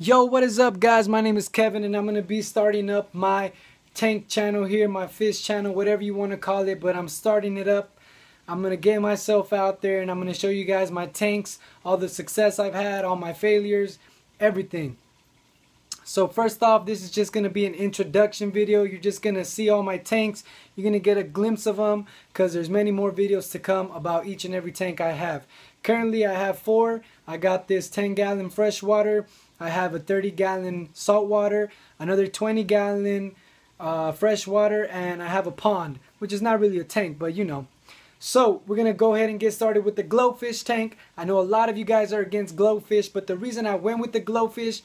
Yo, what is up guys? My name is Kevin and I'm going to be starting up my tank channel here, my fish channel, whatever you want to call it, but I'm starting it up. I'm going to get myself out there and I'm going to show you guys my tanks, all the success I've had, all my failures, everything. So first off, this is just going to be an introduction video. You're just going to see all my tanks. You're going to get a glimpse of them because there's many more videos to come about each and every tank I have. Currently I have four. I got this 10 gallon freshwater I have a 30 gallon salt water, another 20 gallon uh, fresh water, and I have a pond, which is not really a tank, but you know. So we're gonna go ahead and get started with the GloFish tank. I know a lot of you guys are against GloFish, but the reason I went with the GloFish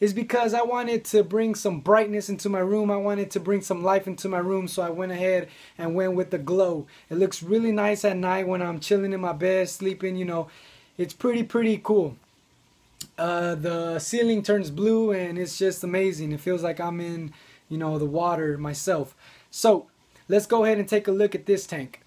is because I wanted to bring some brightness into my room. I wanted to bring some life into my room, so I went ahead and went with the glow. It looks really nice at night when I'm chilling in my bed, sleeping, you know. It's pretty, pretty cool uh, the ceiling turns blue and it's just amazing. It feels like I'm in, you know, the water myself. So let's go ahead and take a look at this tank.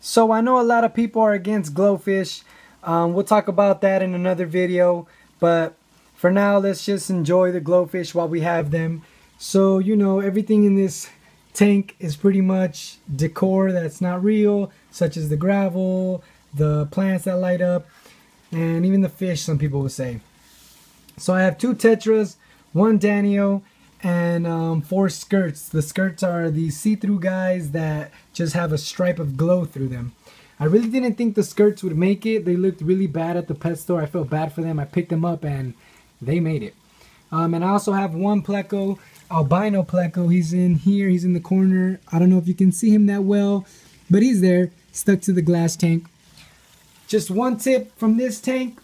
So I know a lot of people are against GloFish. Um, we'll talk about that in another video. But for now, let's just enjoy the GloFish while we have them. So, you know, everything in this tank is pretty much decor that's not real, such as the gravel, the plants that light up, and even the fish, some people would say. So I have two tetras, one Danio, and um, four skirts. The skirts are these see-through guys that just have a stripe of glow through them. I really didn't think the skirts would make it. They looked really bad at the pet store. I felt bad for them. I picked them up and they made it. Um, and I also have one pleco, albino pleco. He's in here. He's in the corner. I don't know if you can see him that well, but he's there, stuck to the glass tank. Just one tip from this tank.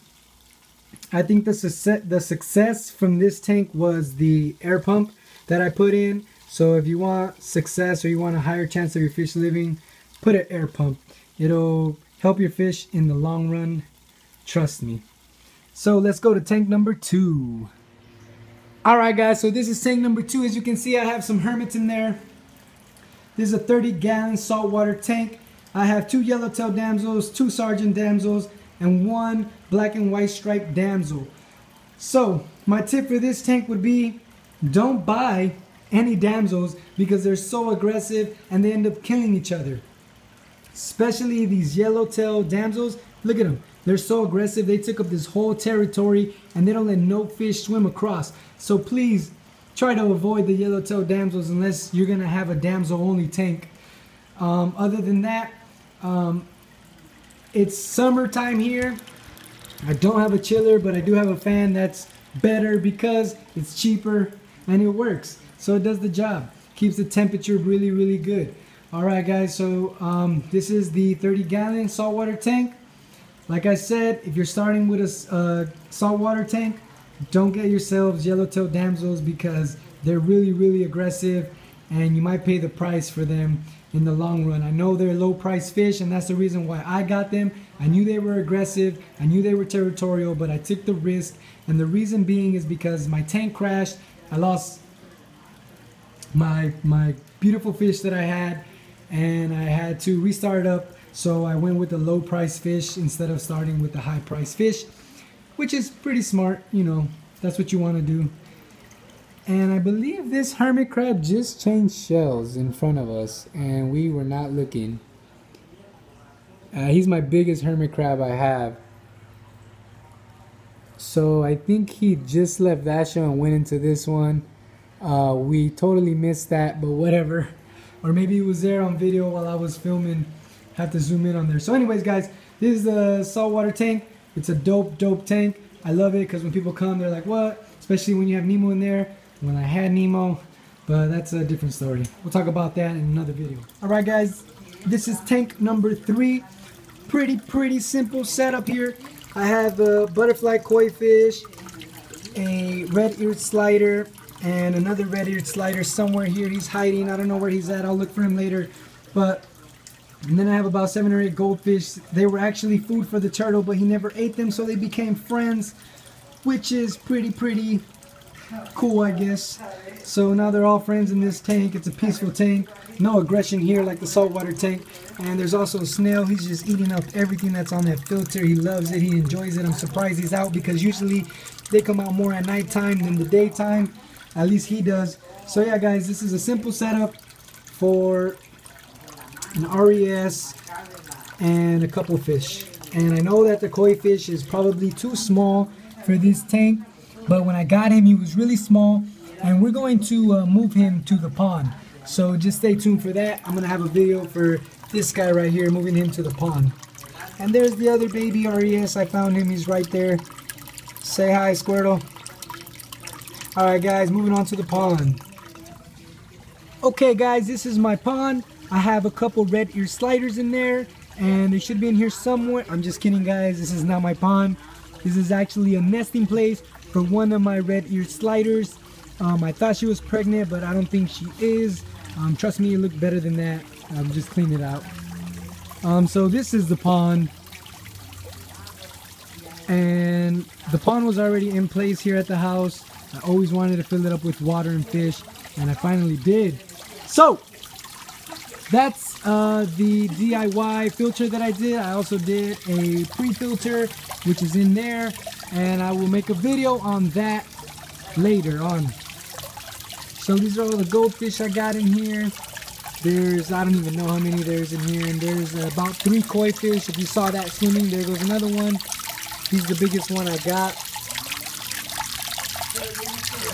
I think the the success from this tank was the air pump that I put in. So if you want success or you want a higher chance of your fish living, put an air pump. It'll help your fish in the long run. Trust me. So let's go to tank number two. Alright guys, so this is tank number two. As you can see, I have some hermits in there. This is a 30 gallon saltwater tank. I have two yellowtail damsels, two sergeant damsels, and one black and white striped damsel. So, my tip for this tank would be don't buy any damsels because they're so aggressive and they end up killing each other. Especially these yellowtail damsels. Look at them. They're so aggressive. They took up this whole territory and they don't let no fish swim across. So please try to avoid the yellowtail damsels unless you're going to have a damsel only tank. Um, other than that, um, it's summertime here. I don't have a chiller, but I do have a fan that's better because it's cheaper and it works. So it does the job. Keeps the temperature really, really good. All right, guys, so um, this is the 30 gallon saltwater tank. Like I said, if you're starting with a uh, saltwater tank, don't get yourselves yellowtail damsels because they're really, really aggressive and you might pay the price for them in the long run. I know they're low price fish and that's the reason why I got them. I knew they were aggressive, I knew they were territorial, but I took the risk. And the reason being is because my tank crashed. I lost my my beautiful fish that I had and I had to restart up. So I went with the low price fish instead of starting with the high price fish, which is pretty smart, you know, that's what you want to do. And I believe this hermit crab just changed shells in front of us and we were not looking. Uh, he's my biggest hermit crab I have. So I think he just left that show and went into this one. Uh, we totally missed that, but whatever. Or maybe he was there on video while I was filming. Have to zoom in on there. So anyways, guys, this is the saltwater tank. It's a dope, dope tank. I love it because when people come, they're like, what? Especially when you have Nemo in there when I had Nemo, but that's a different story. We'll talk about that in another video. All right, guys, this is tank number three. Pretty, pretty simple setup here. I have a butterfly koi fish, a red-eared slider, and another red-eared slider somewhere here. He's hiding. I don't know where he's at. I'll look for him later. But and then I have about seven or eight goldfish. They were actually food for the turtle, but he never ate them, so they became friends, which is pretty, pretty cool, I guess. So now they're all friends in this tank. It's a peaceful tank. No aggression here like the saltwater tank. And there's also a snail. He's just eating up everything that's on that filter. He loves it. He enjoys it. I'm surprised he's out because usually they come out more at nighttime than the daytime. At least he does. So yeah, guys, this is a simple setup for an RES and a couple fish. And I know that the koi fish is probably too small for this tank, but when I got him, he was really small, and we're going to uh, move him to the pond. So just stay tuned for that. I'm gonna have a video for this guy right here, moving him to the pond. And there's the other baby RES. I found him. He's right there. Say hi, Squirtle. All right, guys, moving on to the pond. Okay, guys, this is my pond. I have a couple red ear sliders in there and they should be in here somewhere. I'm just kidding guys, this is not my pond. This is actually a nesting place for one of my red ear sliders. Um, I thought she was pregnant, but I don't think she is. Um, trust me, it looked better than that. I'm just cleaning it out. Um, so this is the pond. And the pond was already in place here at the house. I always wanted to fill it up with water and fish, and I finally did. So, that's uh, the DIY filter that I did. I also did a pre-filter, which is in there, and I will make a video on that later on. So these are all the goldfish I got in here. There's, I don't even know how many there's in here, and there's about three koi fish. If you saw that swimming, there goes another one. He's the biggest one I got.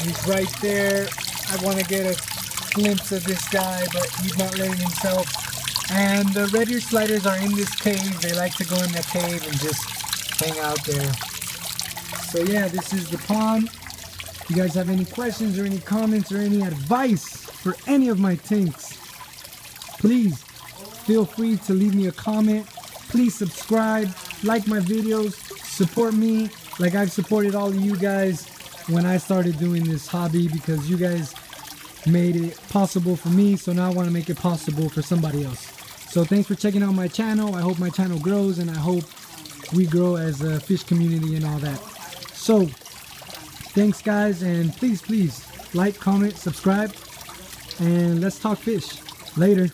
He's right there. I want to get a glimpse of this guy, but he's not letting himself. And the red ear sliders are in this cave. They like to go in the cave and just hang out there. So yeah, this is the pond. If you guys have any questions or any comments or any advice for any of my tanks, please feel free to leave me a comment. Please subscribe, like my videos, support me like I've supported all of you guys when I started doing this hobby because you guys made it possible for me so now I want to make it possible for somebody else. So thanks for checking out my channel. I hope my channel grows and I hope we grow as a fish community and all that. So thanks guys and please please like comment subscribe and let's talk fish. Later